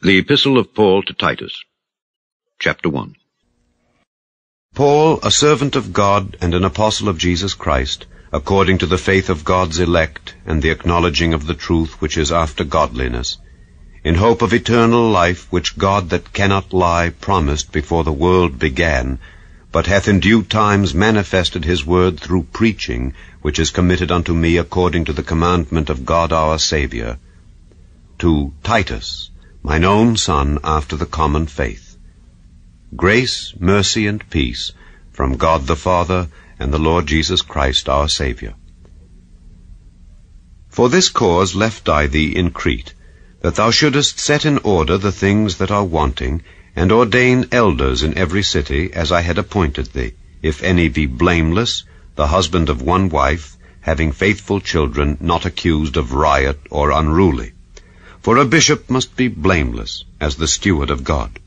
The Epistle of Paul to Titus, Chapter 1 Paul, a servant of God and an apostle of Jesus Christ, according to the faith of God's elect and the acknowledging of the truth which is after godliness, in hope of eternal life which God that cannot lie promised before the world began, but hath in due times manifested his word through preaching, which is committed unto me according to the commandment of God our Saviour, to Titus, mine own son after the common faith. Grace, mercy, and peace from God the Father and the Lord Jesus Christ our Saviour. For this cause left I thee in Crete, that thou shouldest set in order the things that are wanting, and ordain elders in every city, as I had appointed thee, if any be blameless, the husband of one wife, having faithful children, not accused of riot or unruly. For a bishop must be blameless, as the steward of God,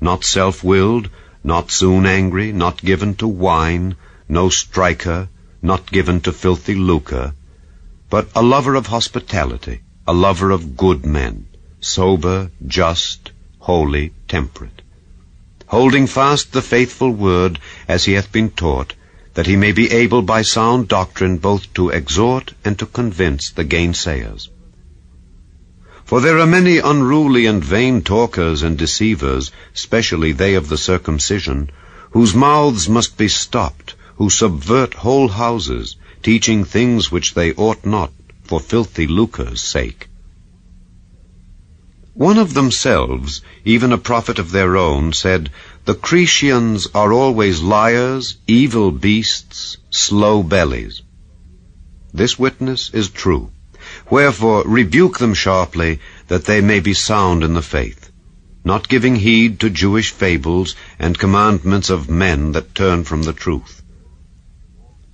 not self-willed, not soon angry, not given to wine, no striker, not given to filthy lucre, but a lover of hospitality, a lover of good men, sober, just, holy, temperate, holding fast the faithful word as he hath been taught, that he may be able by sound doctrine both to exhort and to convince the gainsayers. For there are many unruly and vain talkers and deceivers, especially they of the circumcision, whose mouths must be stopped, who subvert whole houses, teaching things which they ought not, for filthy lucre's sake. One of themselves, even a prophet of their own, said, The Cretians are always liars, evil beasts, slow bellies. This witness is true. Wherefore rebuke them sharply, that they may be sound in the faith, not giving heed to Jewish fables and commandments of men that turn from the truth.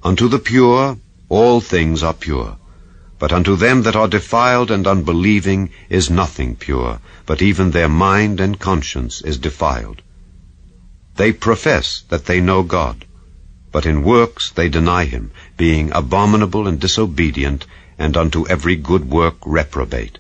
Unto the pure all things are pure, but unto them that are defiled and unbelieving is nothing pure, but even their mind and conscience is defiled. They profess that they know God, but in works they deny him, being abominable and disobedient, and unto every good work reprobate.